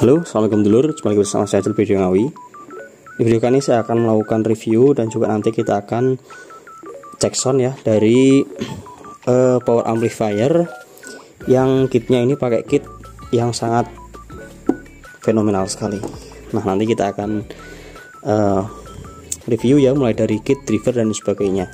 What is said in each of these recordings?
Halo, Assalamualaikum dulur, jumpa lagi bersama saya Celpe Ngawi Di video kali ini saya akan melakukan review dan juga nanti kita akan cek sound ya dari uh, power amplifier yang kitnya ini pakai kit yang sangat fenomenal sekali. Nah nanti kita akan uh, review ya mulai dari kit, driver dan sebagainya.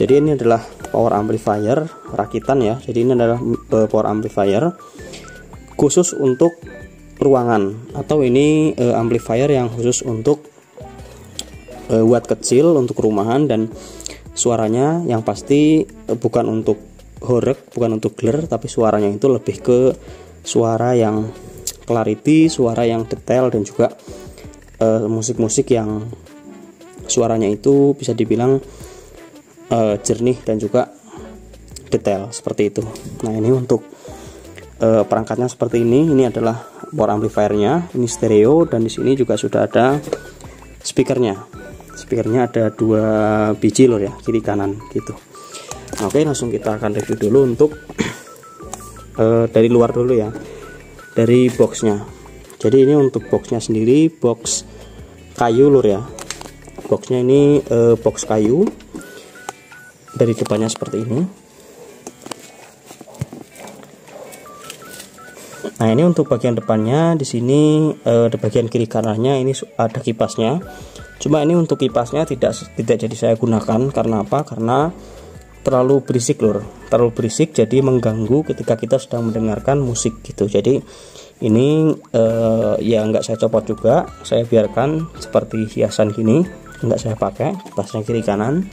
Jadi ini adalah power amplifier rakitan ya. Jadi ini adalah uh, power amplifier khusus untuk ruangan. Atau ini uh, amplifier yang khusus untuk uh, watt kecil untuk rumahan dan suaranya yang pasti uh, bukan untuk horek bukan untuk glare tapi suaranya itu lebih ke suara yang clarity suara yang detail dan juga musik-musik uh, yang suaranya itu bisa dibilang uh, jernih dan juga detail. Seperti itu. Nah ini untuk uh, perangkatnya seperti ini. Ini adalah power amplifiernya. Ini stereo dan di sini juga sudah ada speakernya. Speakernya ada dua biji loh ya kiri kanan gitu. Oke langsung kita akan review dulu untuk uh, dari luar dulu ya dari boxnya. Jadi ini untuk boxnya sendiri box kayu lur ya. Boxnya ini uh, box kayu. Dari depannya seperti ini Nah ini untuk bagian depannya di sini eh, di bagian kiri kanannya ini ada kipasnya. Cuma ini untuk kipasnya tidak tidak jadi saya gunakan karena apa? Karena terlalu berisik lur, terlalu berisik jadi mengganggu ketika kita sedang mendengarkan musik gitu. Jadi ini eh, ya nggak saya copot juga, saya biarkan seperti hiasan gini, nggak saya pakai kipasnya kiri kanan.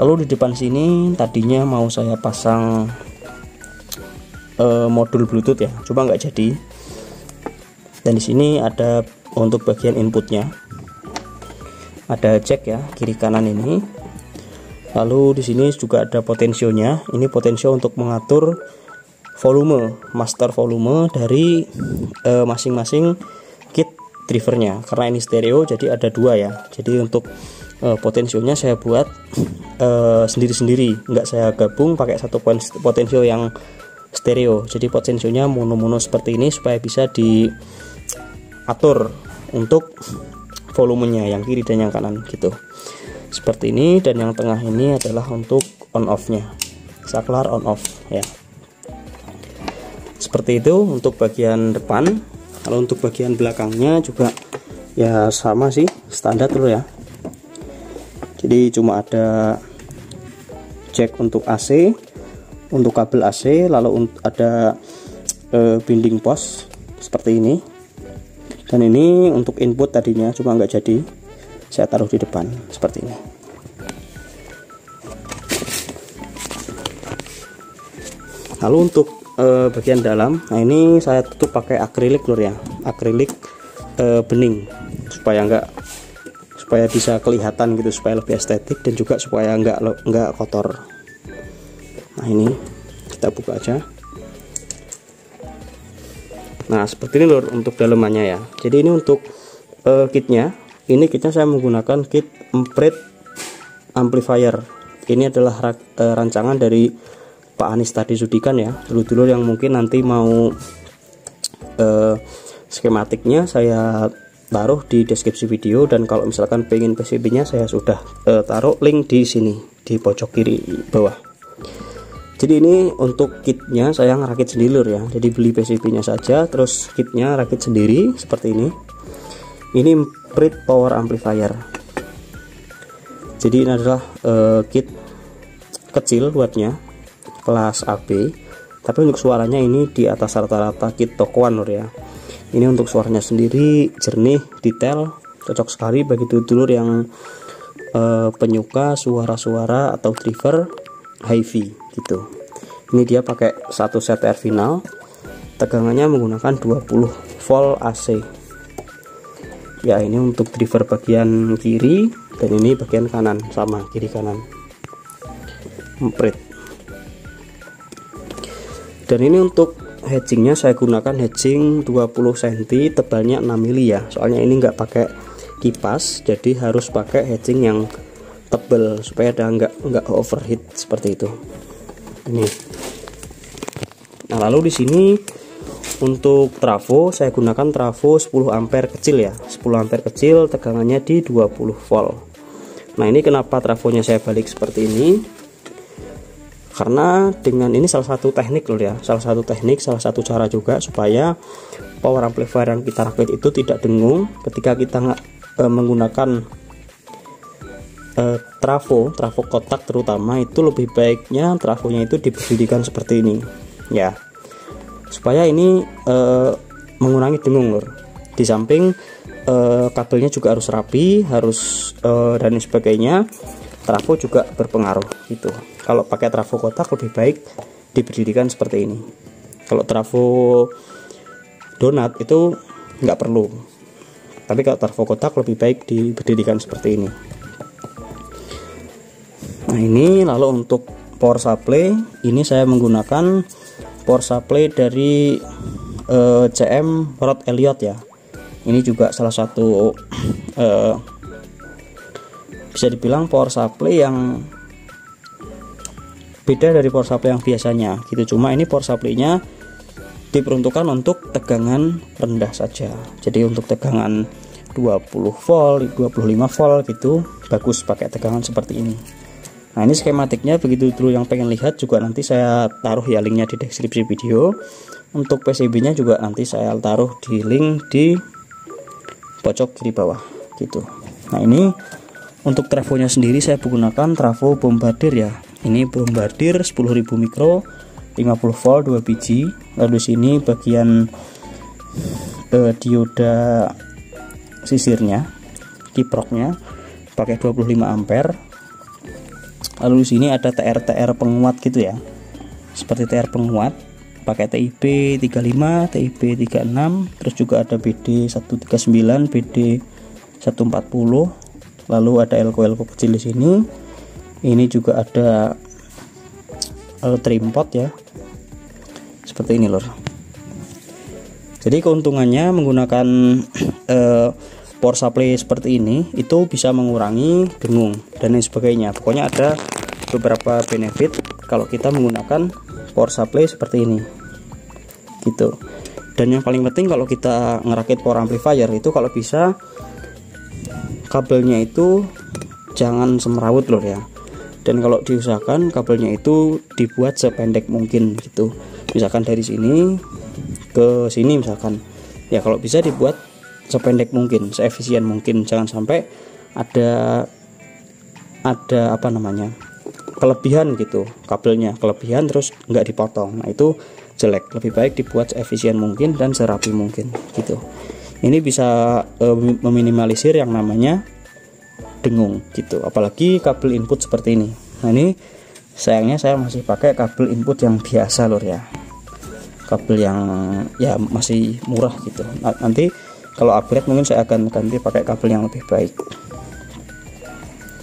Lalu di depan sini tadinya mau saya pasang uh, modul Bluetooth ya. Coba nggak jadi. Dan di sini ada untuk bagian inputnya. Ada jack ya kiri kanan ini. Lalu di sini juga ada potensionya. Ini potensio untuk mengatur volume master volume dari eh, masing-masing uh, kit drivernya. Karena ini stereo jadi ada dua ya. Jadi untuk uh, potensionya saya buat sendiri-sendiri. Uh, nggak saya gabung pakai satu potensio yang stereo. Jadi potensionya mono-mono seperti ini supaya bisa diatur untuk volumenya yang kiri dan yang kanan gitu. Seperti ini dan yang tengah ini adalah untuk on off nya saklar on off ya. Seperti itu untuk bagian depan. Kalau untuk bagian belakangnya juga ya sama sih standar dulu ya. Jadi cuma ada jack untuk AC untuk kabel AC lalu ada e, binding pos seperti ini. Dan ini untuk input tadinya cuma nggak jadi. Saya taruh di depan seperti ini. Lalu untuk e, bagian dalam nah ini saya tutup pakai akrilik lur ya. Akrilik e, bening. Supaya enggak supaya bisa kelihatan gitu supaya lebih estetik dan juga supaya enggak enggak kotor nah ini kita buka aja. Nah seperti ini lor untuk dalemannya ya. Jadi ini untuk uh, kitnya. Ini kitnya saya menggunakan kit emprit amplifier. Ini adalah uh, rancangan dari Pak Anis tadi sudikan ya. Dulu-dulu yang mungkin nanti mau uh, skematiknya saya taruh di deskripsi video dan kalau misalkan pengen PCB nya saya sudah uh, taruh link di sini di pojok kiri bawah jadi ini untuk kitnya saya ngerakit sendiri lur ya. Jadi beli PCB nya saja terus kitnya rakit sendiri seperti ini. Ini Prit Power Amplifier. Jadi ini adalah uh, kit kecil buatnya kelas AB tapi untuk suaranya ini di atas rata-rata kit tokoan lur ya. Ini untuk suaranya sendiri jernih detail cocok sekali bagi dulur yang uh, penyuka suara-suara atau driver hi-fi gitu ini dia pakai satu CTR final. Tegangannya menggunakan 20 volt AC ya ini untuk driver bagian kiri dan ini bagian kanan sama kiri kanan. Dan ini untuk hedgingnya saya gunakan hedging 20 cm tebalnya 6 mili ya. Soalnya ini enggak pakai kipas jadi harus pakai hedging yang tebal supaya ada enggak enggak overheat seperti itu. Ini nah lalu di sini untuk trafo saya gunakan trafo 10 ampere kecil ya. 10 ampere kecil tegangannya di 20 volt. Nah ini kenapa trafonya saya balik seperti ini? Karena dengan ini salah satu teknik loh ya salah satu teknik salah satu cara juga supaya power amplifier yang kita rakit itu tidak dengung. Ketika kita e, menggunakan e, trafo trafo kotak terutama itu lebih baiknya trafonya itu diberdirikan seperti ini ya. Supaya ini e, mengurangi dengung lor di samping e, kabelnya juga harus rapi harus e, dan sebagainya trafo juga berpengaruh gitu. Kalau pakai trafo kotak lebih baik diberdirikan seperti ini. Kalau trafo donat itu nggak perlu. Tapi kalau trafo kotak lebih baik diberdirikan seperti ini. Nah ini lalu untuk power supply ini saya menggunakan power supply dari uh, eh, CM Rod Elliot ya. Ini juga salah satu uh, bisa dibilang power supply yang beda dari power supply yang biasanya gitu. Cuma ini power supply-nya diperuntukkan untuk tegangan rendah saja. Jadi untuk tegangan 20 volt 25 volt gitu bagus pakai tegangan seperti ini nah ini skematiknya begitu dulu yang pengen lihat juga nanti saya taruh ya linknya di deskripsi video. Untuk PCB nya juga nanti saya taruh di link di pojok kiri bawah gitu. Nah ini untuk trafonya sendiri saya menggunakan trafo bombardier ya. Ini bombardier 10.000 mikro 50 volt 2 biji. Lalu sini bagian eh, dioda sisirnya kiproknya pakai 25 ampere lalu sini ada TR TR penguat gitu ya. Seperti TR penguat pakai TIP 35 TIP 36 terus juga ada BD 139 BD 140 lalu ada elko elko kecil di sini. Ini juga ada uh, trimpot ya. Seperti ini lor jadi keuntungannya menggunakan uh, power supply seperti ini itu bisa mengurangi dengung dan lain sebagainya. Pokoknya ada beberapa benefit kalau kita menggunakan power supply seperti ini. Gitu. Dan yang paling penting kalau kita ngerakit power amplifier itu kalau bisa kabelnya itu jangan semrawut lor ya. Dan kalau diusahakan kabelnya itu dibuat sependek mungkin gitu. Misalkan dari sini ke sini misalkan. Ya kalau bisa dibuat sependek mungkin seefisien mungkin. Jangan sampai ada ada apa namanya kelebihan gitu kabelnya kelebihan terus nggak dipotong. Nah itu jelek. Lebih baik dibuat seefisien mungkin dan serapi mungkin gitu. Ini bisa e, meminimalisir yang namanya dengung gitu. Apalagi kabel input seperti ini. Nah ini sayangnya saya masih pakai kabel input yang biasa lor ya. Kabel yang ya masih murah gitu. Nah, nanti kalau upgrade mungkin saya akan ganti pakai kabel yang lebih baik.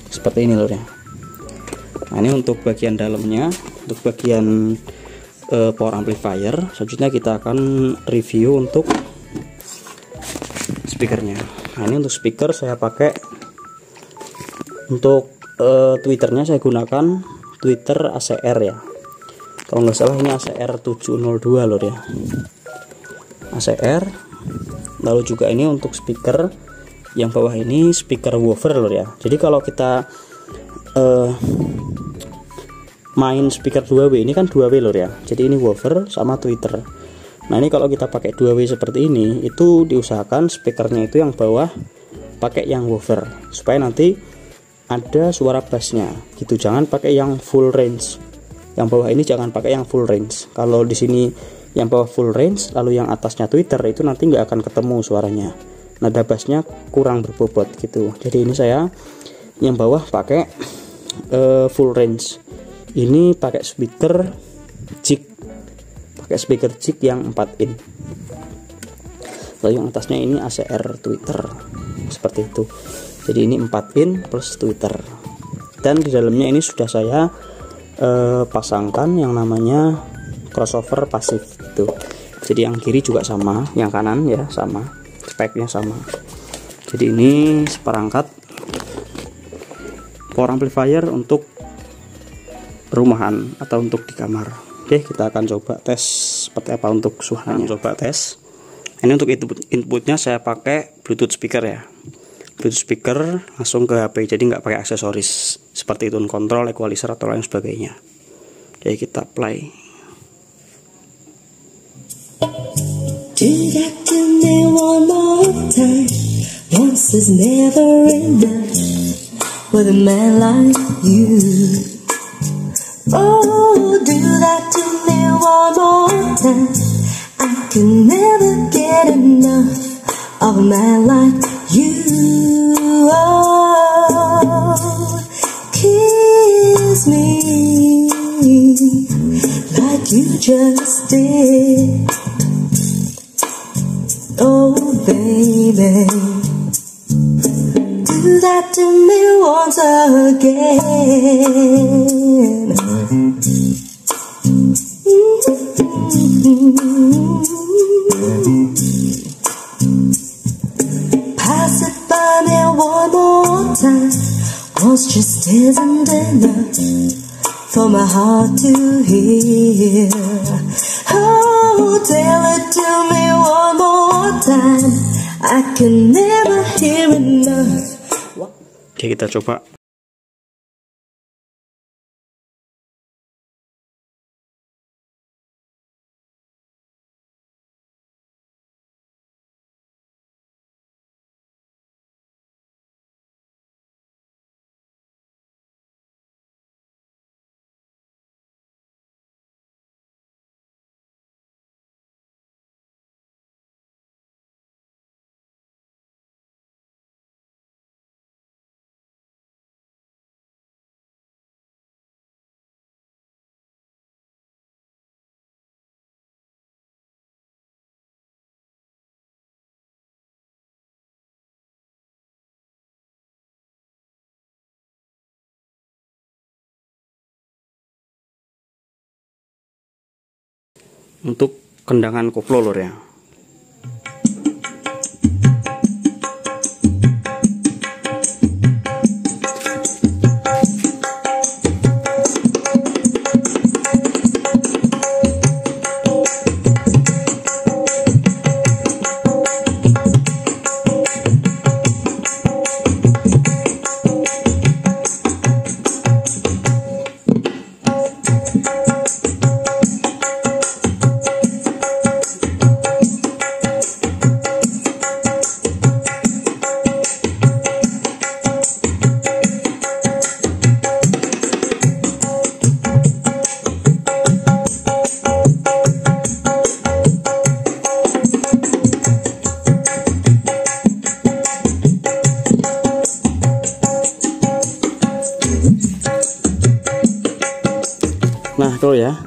Seperti ini lor ya. Nah ini untuk bagian dalamnya untuk bagian uh, power amplifier. Selanjutnya kita akan review untuk speakernya. Nah ini untuk speaker saya pakai untuk uh, twitternya saya gunakan twitter ACR ya. Kalau nggak salah ini ACR 702 lor ya. ACR lalu juga ini untuk speaker yang bawah ini speaker woofer lor ya. Jadi kalau kita uh, main speaker 2W ini kan 2W lor ya. Jadi ini woofer sama twitter nah ini kalau kita pakai 2W seperti ini itu diusahakan speakernya itu yang bawah pakai yang woofer. Supaya nanti ada suara bassnya. Gitu jangan pakai yang full range. Yang bawah ini jangan pakai yang full range. Kalau di sini yang bawah full range lalu yang atasnya Twitter itu nanti nggak akan ketemu suaranya. Nada bassnya kurang berbobot gitu. Jadi ini saya yang bawah pakai uh, full range. Ini pakai speaker jig pakai speaker jig yang 4 in lalu yang atasnya ini ACR Twitter seperti itu. Jadi ini 4 pin plus Twitter. Dan di dalamnya ini sudah saya eh, pasangkan yang namanya crossover pasif itu jadi yang kiri juga sama yang kanan ya sama speknya sama jadi ini seperangkat power amplifier untuk perumahan atau untuk di kamar Oke, kita akan coba tes seperti apa untuk suaranya. Coba tes. Ini untuk input inputnya saya pakai Bluetooth speaker ya. Bluetooth speaker langsung ke HP, jadi nggak pakai aksesoris seperti tune control, equalizer atau lain sebagainya. Oke, kita play. Do that to me one more time. Once is never enough with a man like you. Oh, do that to me one more time. I can never get enough of a man like you. Oh, kiss me like you just did. Baby, do that to me once again. Mm-hmm. Pass it by me one more time. Once just isn't enough for my heart to hear. Oh, tell time. I can never hear enough. Oke, kita coba untuk kendangan koplo lor ya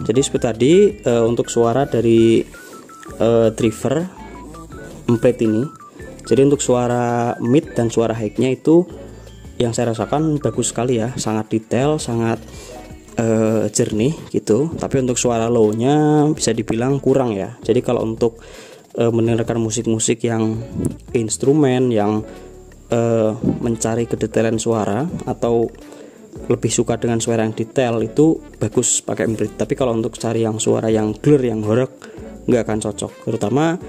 Jadi seperti tadi uh, untuk suara dari uh, driver emprit ini. Jadi untuk suara mid dan suara high-nya itu yang saya rasakan bagus sekali ya, sangat detail, sangat uh, jernih gitu. Tapi untuk suara low-nya bisa dibilang kurang ya. Jadi kalau untuk uh, mendengarkan musik-musik yang instrumen yang uh, mencari kedetailan suara atau lebih suka dengan suara yang detail itu bagus pakai Embrit tapi kalau untuk cari yang suara yang clear yang horek nggak akan cocok. Terutama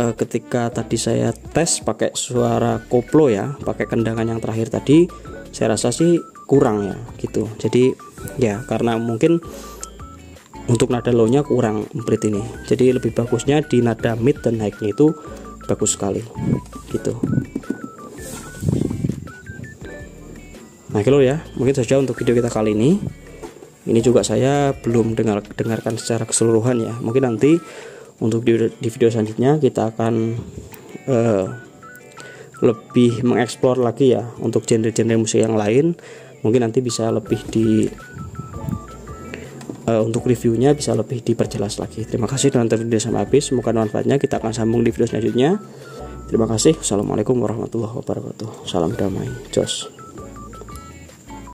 uh, ketika tadi saya tes pakai suara koplo ya pakai kendangan yang terakhir tadi saya rasa sih kurang ya gitu. Jadi ya karena mungkin untuk nada low nya kurang Embrit ini. Jadi lebih bagusnya di nada mid dan high nya itu bagus sekali gitu Nah kilo ya. Mungkin saja untuk video kita kali ini. Ini juga saya belum dengar dengarkan secara keseluruhan ya. Mungkin nanti untuk di, di video selanjutnya kita akan uh, lebih mengeksplor lagi ya untuk genre-genre musik yang lain. Mungkin nanti bisa lebih di uh, untuk reviewnya bisa lebih diperjelas lagi. Terima kasih telah nonton video sampai habis. Semoga manfaatnya. Kita akan sambung di video selanjutnya. Terima kasih. Assalamualaikum warahmatullahi wabarakatuh. Salam damai. Jos